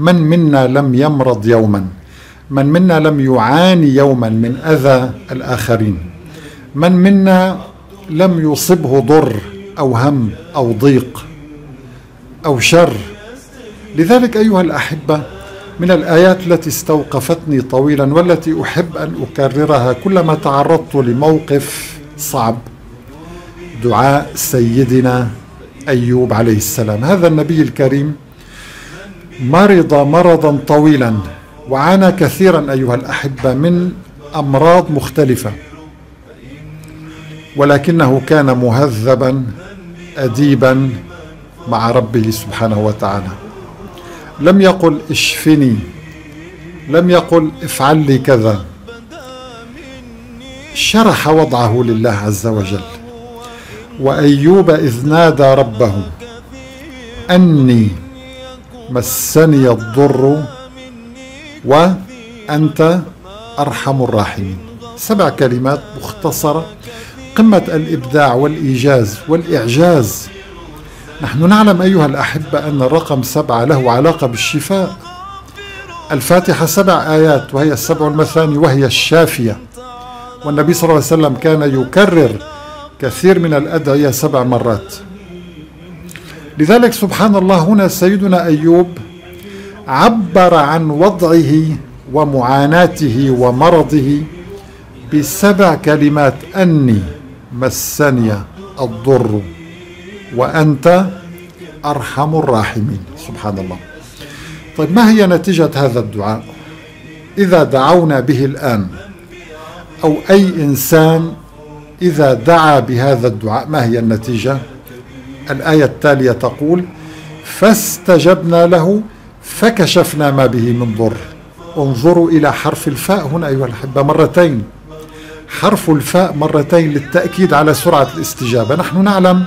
من منا لم يمرض يوما؟ من منا لم يعاني يوما من أذى الآخرين؟ من منا لم يصبه ضر أو هم أو ضيق أو شر؟ لذلك أيها الأحبة من الآيات التي استوقفتني طويلا والتي أحب أن أكررها كلما تعرضت لموقف صعب دعاء سيدنا أيوب عليه السلام. هذا النبي الكريم مرض مرضا طويلا وعانى كثيرا أيها الأحبة من أمراض مختلفة ولكنه كان مهذبا اديبا مع ربه سبحانه وتعالى. لم يقل اشفني لم يقل افعل لي كذا شرح وضعه لله عز وجل. وأيوب إذ نادى ربه أني مسني الضر وأنت أرحم الراحمين. سبع كلمات مختصرة. قمة الإبداع والإيجاز والإعجاز. نحن نعلم أيها الأحبة أن الرقم سبعة له علاقة بالشفاء. الفاتحة سبع آيات وهي السبع المثاني وهي الشافية. والنبي صلى الله عليه وسلم كان يكرر كثير من الأدعية سبع مرات. لذلك سبحان الله هنا سيدنا أيوب عبر عن وضعه ومعاناته ومرضه بسبع كلمات. أني مسني الضر وأنت أرحم الراحمين. سبحان الله. طيب ما هي نتيجة هذا الدعاء؟ إذا دعونا به الآن أو أي إنسان إذا دعا بهذا الدعاء ما هي النتيجة؟ الآية التالية تقول فاستجبنا له فكشفنا ما به من ضر. انظروا إلى حرف الفاء هنا أيها الأحبة مرتين. حرف الفاء مرتين للتأكيد على سرعة الاستجابة. نحن نعلم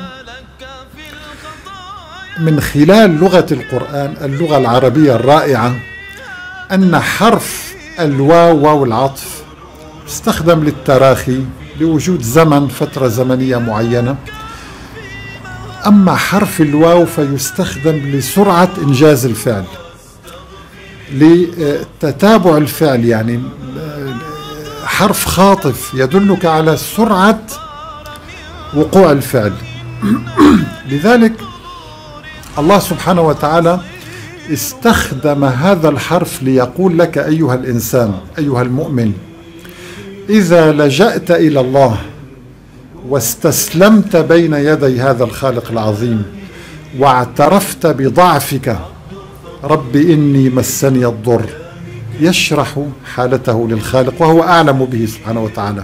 من خلال لغة القرآن اللغة العربية الرائعة أن حرف الواو واو العطف استخدم للتراخي لوجود زمن فترة زمنية معينة. أما حرف الواو فيستخدم لسرعة إنجاز الفعل لتتابع الفعل يعني حرف خاطف يدلك على سرعة وقوع الفعل. لذلك الله سبحانه وتعالى استخدم هذا الحرف ليقول لك أيها الإنسان أيها المؤمن إذا لجأت إلى الله واستسلمت بين يدي هذا الخالق العظيم واعترفت بضعفك. رب إني مسني الضر. يشرح حالته للخالق وهو أعلم به سبحانه وتعالى.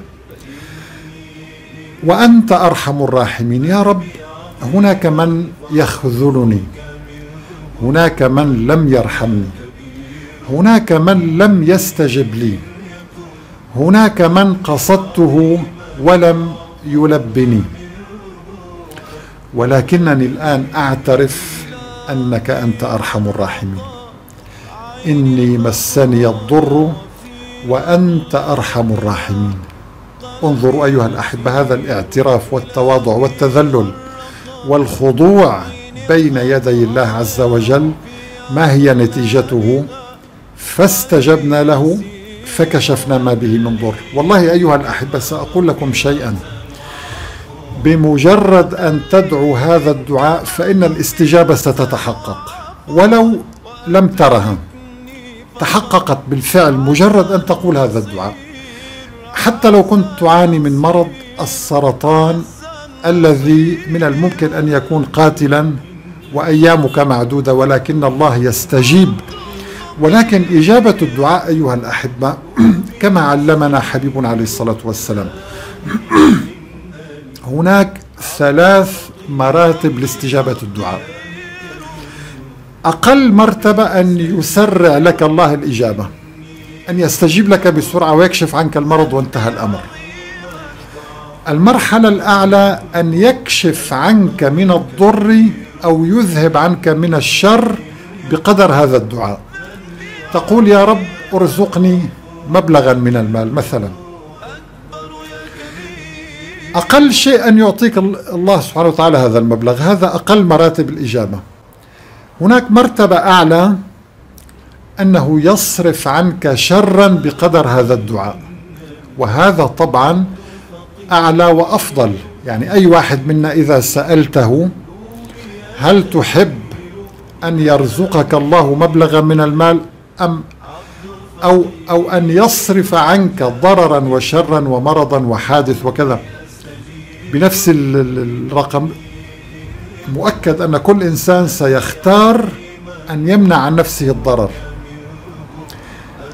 وأنت أرحم الراحمين. يا رب هناك من يخذلني؟ هناك من لم يرحمني؟ هناك من لم يستجب لي؟ هناك من قصدته ولم يلبني. ولكنني الآن أعترف أنك أنت أرحم الراحمين. إني مسني الضر وأنت أرحم الراحمين. انظروا أيها الأحبة هذا الاعتراف والتواضع والتذلل والخضوع بين يدي الله عز وجل ما هي نتيجته؟ فاستجبنا له فكشفنا ما به من ضر. والله أيها الأحبة سأقول لكم شيئا. بمجرد أن تدعو هذا الدعاء فإن الاستجابة ستتحقق. ولو لم ترها تحققت بالفعل مجرد أن تقول هذا الدعاء. حتى لو كنت تعاني من مرض السرطان الذي من الممكن أن يكون قاتلا وأيامك معدودة ولكن الله يستجيب. ولكن إجابة الدعاء أيها الأحبة كما علمنا حبيبنا عليه الصلاة والسلام. هناك ثلاث مراتب لاستجابة الدعاء. أقل مرتبة أن يسرع لك الله الإجابة أن يستجيب لك بسرعة ويكشف عنك المرض وانتهى الأمر. المرحلة الأعلى أن يكشف عنك من الضر أو يذهب عنك من الشر بقدر هذا الدعاء. تقول يا رب ارزقني مبلغا من المال مثلا. أقل شيء أن يعطيك الله سبحانه وتعالى هذا المبلغ هذا أقل مراتب الإجابة. هناك مرتبة أعلى أنه يصرف عنك شرا بقدر هذا الدعاء. وهذا طبعا أعلى وأفضل. يعني أي واحد منا إذا سألته هل تحب أن يرزقك الله مبلغا من المال أم أو أو أن يصرف عنك ضررا وشرا ومرضا وحادث وكذا؟ بنفس الرقم مؤكد أن كل إنسان سيختار أن يمنع عن نفسه الضرر.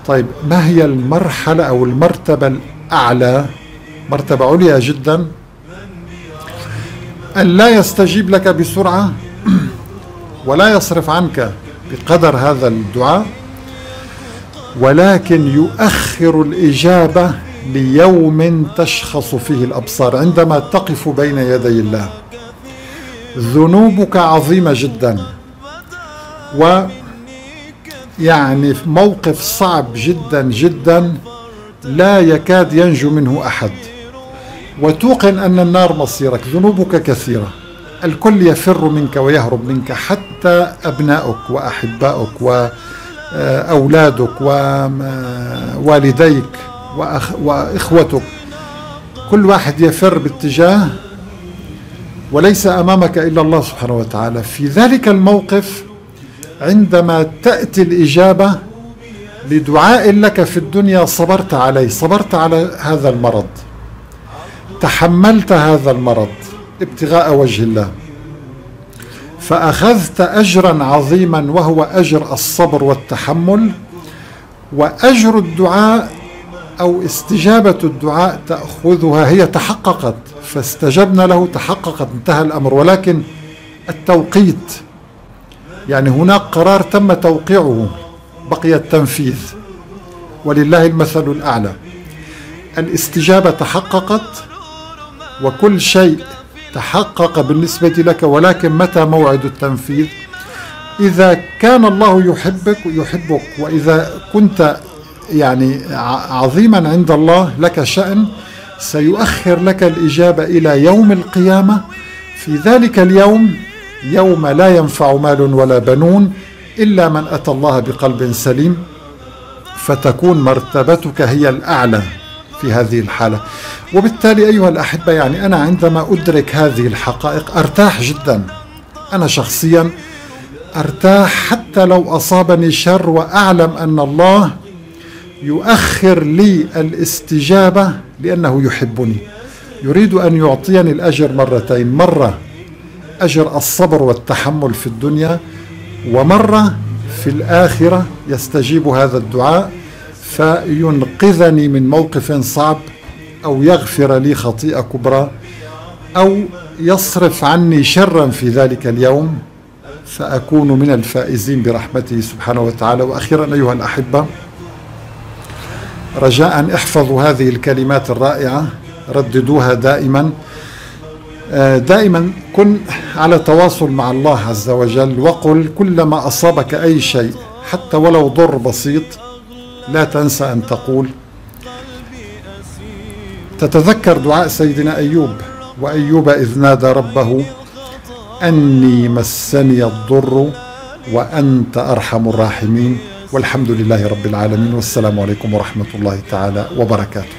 طيب ما هي المرحلة أو المرتبة الأعلى؟ مرتبة عليا جدا. أن لا يستجيب لك بسرعة ولا يصرف عنك بقدر هذا الدعاء ولكن يؤخر الإجابة ليوم تشخص فيه الأبصار عندما تقف بين يدي الله. ذنوبك عظيمة جدا. و يعني موقف صعب جدا جدا لا يكاد ينجو منه أحد. وتوقن أن النار مصيرك. ذنوبك كثيرة. الكل يفر منك ويهرب منك حتى ابنائك واحبائك واولادك ووالديك وإخوتك. كل واحد يفر باتجاه وليس أمامك إلا الله سبحانه وتعالى. في ذلك الموقف عندما تأتي الإجابة لدعاء لك في الدنيا صبرت عليه صبرت على هذا المرض. تحملت هذا المرض ابتغاء وجه الله. فأخذت أجرا عظيما وهو أجر الصبر والتحمل وأجر الدعاء أو استجابة الدعاء تأخذها هي تحققت فاستجبنا له تحققت انتهى الأمر. ولكن التوقيت يعني هناك قرار تم توقيعه بقي التنفيذ. ولله المثل الأعلى. الاستجابة تحققت وكل شيء تحقق بالنسبة لك ولكن متى موعد التنفيذ؟ إذا كان الله يحبك يحبك وإذا كنت يعني عظيما عند الله لك شأن سيؤخر لك الإجابة إلى يوم القيامة. في ذلك اليوم يوم لا ينفع مال ولا بنون إلا من أتى الله بقلب سليم فتكون مرتبتك هي الأعلى في هذه الحالة. وبالتالي أيها الأحبة يعني أنا عندما أدرك هذه الحقائق أرتاح جدا. أنا شخصيا أرتاح حتى لو أصابني شر وأعلم أن الله يؤخر لي الاستجابة لأنه يحبني. يريد أن يعطيني الأجر مرتين. مرة أجر الصبر والتحمل في الدنيا ومرة في الآخرة يستجيب هذا الدعاء فينقذني من موقف صعب أو يغفر لي خطيئة كبرى أو يصرف عني شرا في ذلك اليوم فأكون من الفائزين برحمته سبحانه وتعالى. وأخيرا أيها الأحبة رجاء احفظوا هذه الكلمات الرائعة رددوها دائما. آه، دائما كن على تواصل مع الله عز وجل وقل كلما أصابك أي شيء حتى ولو ضر بسيط لا تنسى أن تقول. تتذكر دعاء سيدنا أيوب وأيوب إذ نادى ربه أني مسني الضر وأنت أرحم الراحمين. والحمد لله رب العالمين والسلام عليكم ورحمة الله تعالى وبركاته.